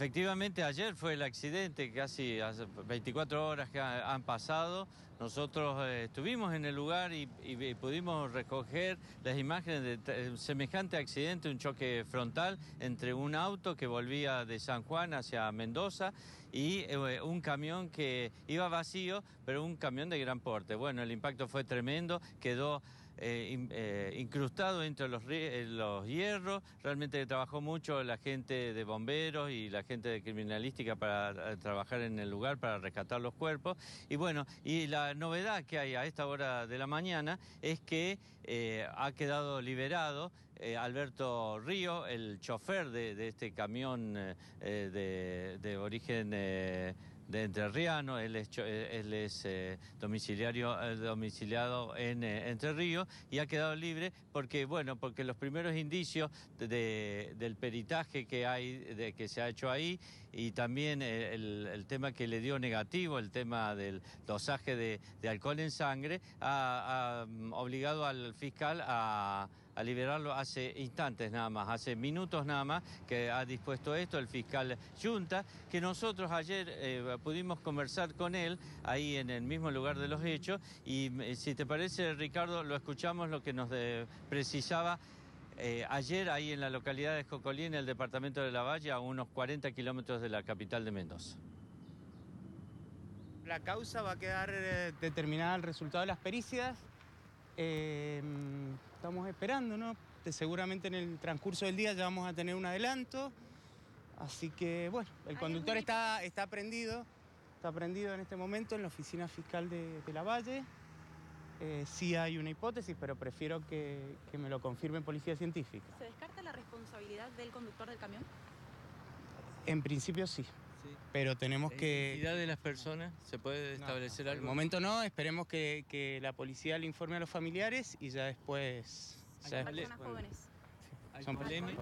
Efectivamente, ayer fue el accidente, casi hace 24 horas que ha- han pasado. Nosotros eh, estuvimos en el lugar y, pudimos recoger las imágenes de t- semejante accidente, un choque frontal entre un auto que volvía de San Juan hacia Mendoza y eh, un camión que iba vacío, pero un camión de gran porte. Bueno, el impacto fue tremendo, quedó eh, eh, incrustado entre los, eh, los hierros. Realmente trabajó mucho la gente de bomberos y la gente de criminalística para trabajar en el lugar, para rescatar los cuerpos. Y bueno, y la novedad que hay a esta hora de la mañana es que ha quedado liberado Alberto Río, el chofer de, de este camión de, de origen... de Entrerriano, él es, eh, él es eh, domiciliario, eh, domiciliado en Entre Ríos y ha quedado libre porque, bueno, porque los primeros indicios de- de- del peritaje que hay, de que se ha hecho ahí y también el, tema que le dio negativo, el tema del dosaje de, alcohol en sangre, ha, ha, mm, obligado al fiscal a, a liberarlo hace instantes nada más, hace minutos nada más que ha dispuesto esto el fiscal Junta, que nosotros ayer eh, pudimos conversar con él ahí en el mismo lugar de los hechos y eh, si te parece Ricardo lo escuchamos lo que nos precisaba eh, ayer ahí en la localidad de Jocolí, en el departamento de La Valle, a unos 40 kilómetros de la capital de Mendoza. La causa va a quedar determinada el resultado de las pericias. Eh, estamos esperando, ¿no? Seguramente en el transcurso del día ya vamos a tener un adelanto. Así que, bueno, el conductor está, está prendido, está prendido en este momento en la oficina fiscal de, de La Valle. Eh, sí hay una hipótesis, pero prefiero que, que me lo confirme Policía Científica. ¿Se descarta la responsabilidad del conductor del camión? En principio sí, pero tenemos ¿La que... identidad de las personas? ¿Se puede No, establecer por el algo? momento no, esperemos que, que la policía le informe a los familiares y ya después... Hay ya Personas después- jóvenes. ¿Hay son personas-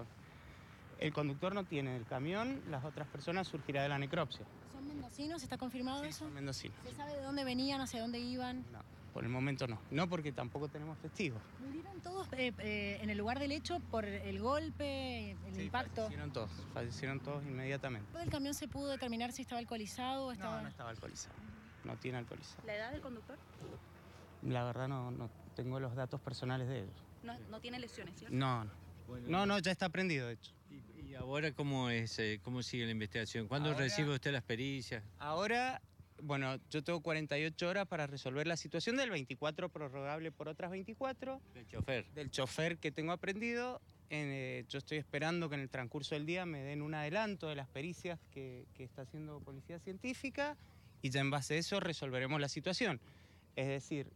El conductor no tiene el camión, las otras personas surgirá de la necropsia. ¿Son mendocinos? ¿Está confirmado eso? Son mendocinos. ¿Se sabe de dónde venían, hacia dónde iban? No, por el momento no. No porque tampoco tenemos testigos. ¿Murieron todos eh, eh, en el lugar del hecho por el golpe, el Sí, impacto? Fallecieron todos, fallecieron todos inmediatamente. ¿Del camión se pudo determinar si estaba alcoholizado o estaba...? No, no estaba alcoholizado. No tiene alcoholizado. ¿La edad del conductor? La verdad no, no tengo los datos personales de ellos. No, no tiene lesiones, ¿cierto? No, no. Bueno, No, no, ya está prendido, de hecho. ¿Y, y ahora cómo es, eh, cómo sigue la investigación? ¿Cuándo Ahora- recibe usted las pericias? Ahora, bueno, yo tengo 48 horas para resolver la situación del 24 prorrogable por otras 24. El chofer. Del chofer que tengo aprendido. Eh, yo estoy esperando que en el transcurso del día me den un adelanto de las pericias que, que está haciendo Policía Científica y ya en base a eso resolveremos la situación. Es decir,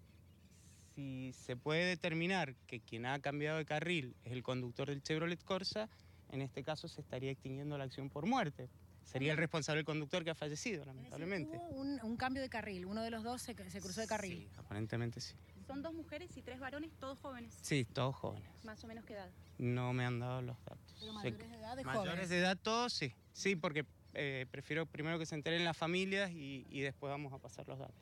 si se puede determinar que quien ha cambiado de carril es el conductor del Chevrolet Corsa, en este caso se estaría extinguiendo la acción por muerte. Sería el responsable el conductor que ha fallecido, lamentablemente. hubo un, un cambio de carril, uno de los dos se, se cruzó de carril. Sí, aparentemente sí. Son dos mujeres y tres varones, todos jóvenes. Sí, todos jóvenes. Más o menos qué edad. No me han dado los datos. Pero mayores de edad, de Mayores jóvenes. de edad, todos sí. Sí, porque eh, prefiero primero que se enteren las familias y, y después vamos a pasar los datos.